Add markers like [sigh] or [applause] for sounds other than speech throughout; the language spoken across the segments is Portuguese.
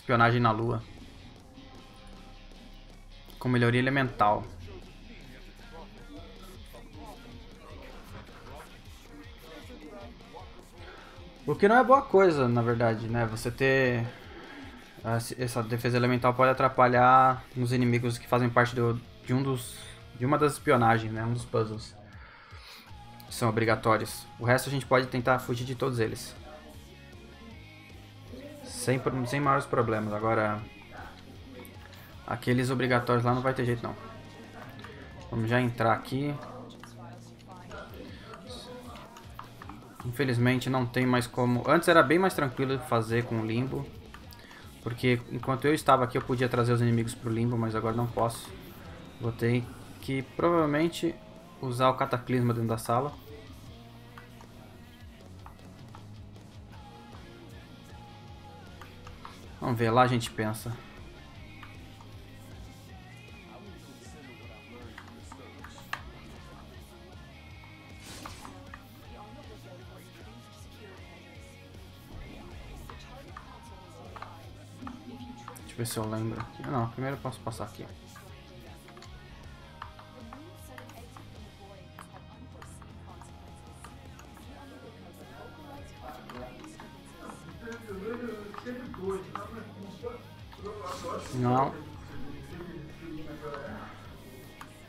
espionagem na lua. Com melhoria elemental. O que não é boa coisa, na verdade, né? Você ter... Essa defesa elemental pode atrapalhar nos inimigos que fazem parte do, de um dos... De uma das espionagens, né? Um dos puzzles. São obrigatórios. O resto a gente pode tentar fugir de todos eles. Sem, sem maiores problemas. Agora... Aqueles obrigatórios lá não vai ter jeito não. Vamos já entrar aqui. Infelizmente não tem mais como... Antes era bem mais tranquilo fazer com o Limbo. Porque enquanto eu estava aqui eu podia trazer os inimigos para o Limbo, mas agora não posso. Vou ter que provavelmente usar o Cataclisma dentro da sala. Vamos ver, lá a gente pensa. ver se eu lembro. Não, primeiro eu posso passar aqui.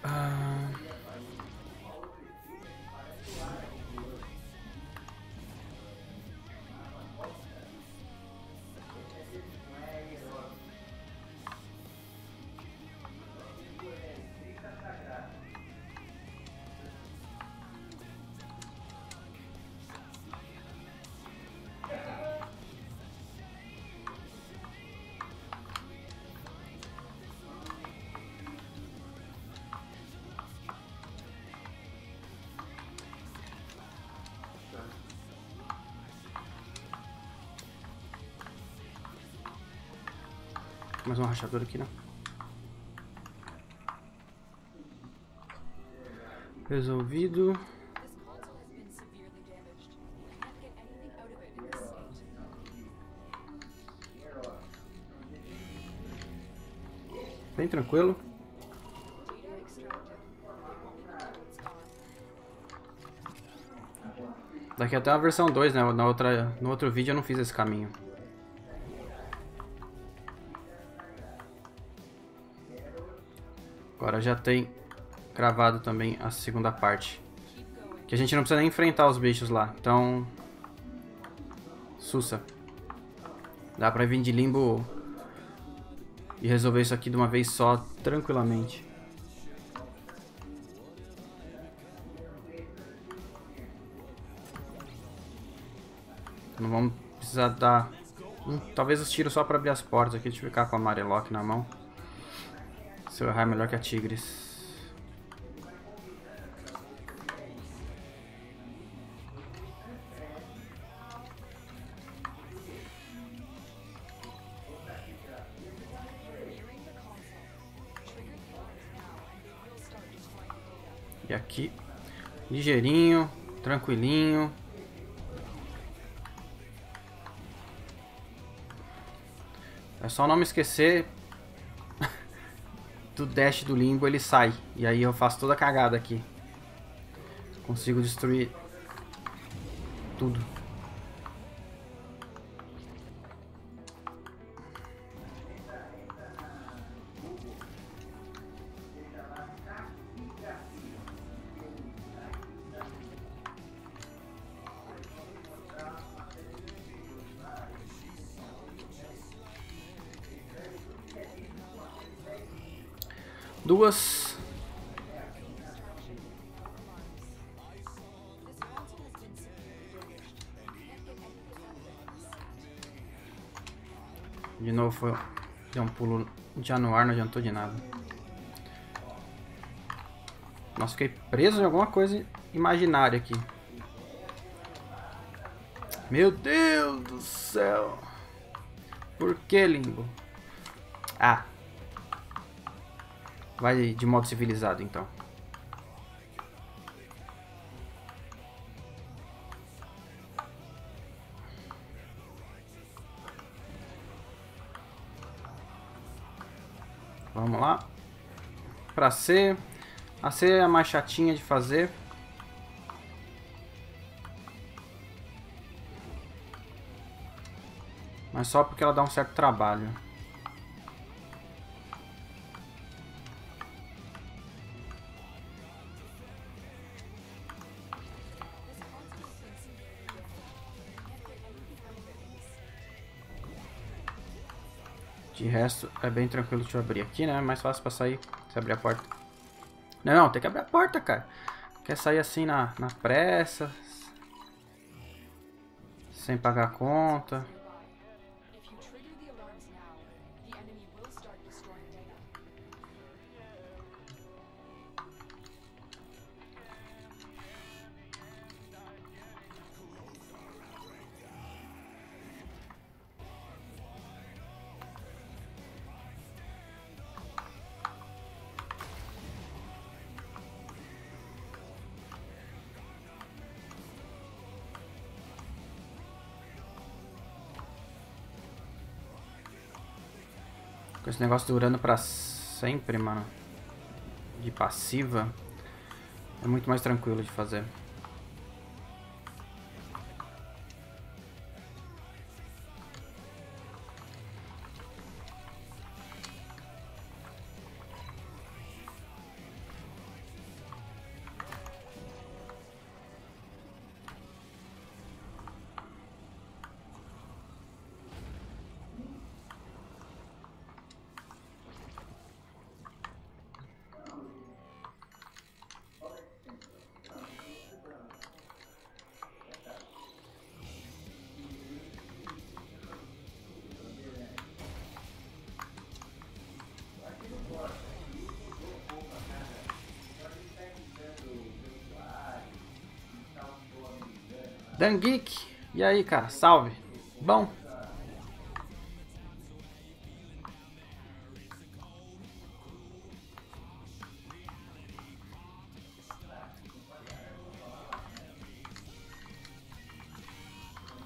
Uh... Mais uma rachadura aqui, né? Resolvido. Bem tranquilo. Daqui até a versão 2, né? Na outra, no outro vídeo eu não fiz esse caminho. Agora já tem gravado também a segunda parte. Que a gente não precisa nem enfrentar os bichos lá. Então... Sussa. Dá pra vir de limbo e resolver isso aqui de uma vez só, tranquilamente. Não vamos precisar dar... Hum, talvez os tiros só pra abrir as portas aqui. Deixa eu ficar com a Marelock na mão. Seu errar é melhor que a Tigres. E aqui, ligeirinho, tranquilinho. É só não me esquecer do dash do limbo ele sai. E aí eu faço toda a cagada aqui. Consigo destruir tudo. Duas. De novo foi deu um pulo já no ar, não adiantou de nada. Nossa, fiquei preso em alguma coisa imaginária aqui. Meu Deus do céu. Por que, Limbo? Ah, Vai de modo civilizado, então. Vamos lá. Pra C. A C é a mais chatinha de fazer. Mas só porque ela dá um certo trabalho. De resto, é bem tranquilo de abrir aqui, né? É mais fácil pra sair se abrir a porta. Não, não, tem que abrir a porta, cara. Quer sair assim na, na pressa. Sem pagar a conta. Esse negócio durando pra sempre, mano. De passiva. É muito mais tranquilo de fazer. Dan Geek, e aí, cara? Salve. Bom?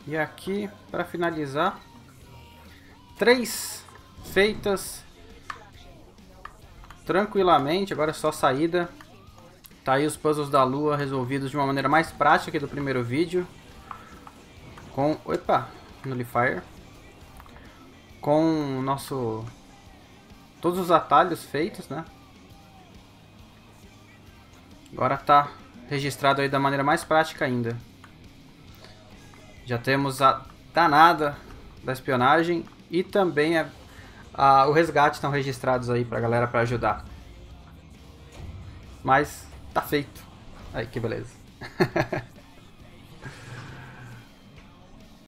E aqui, para finalizar, três feitas tranquilamente. Agora é só saída. Tá aí os puzzles da lua resolvidos de uma maneira mais prática que do primeiro vídeo com... Opa! Nullifier. Com o nosso... Todos os atalhos feitos, né? Agora tá registrado aí da maneira mais prática ainda. Já temos a danada da espionagem e também a, a, o resgate estão registrados aí pra galera para ajudar. Mas tá feito. Aí que beleza. [laughs]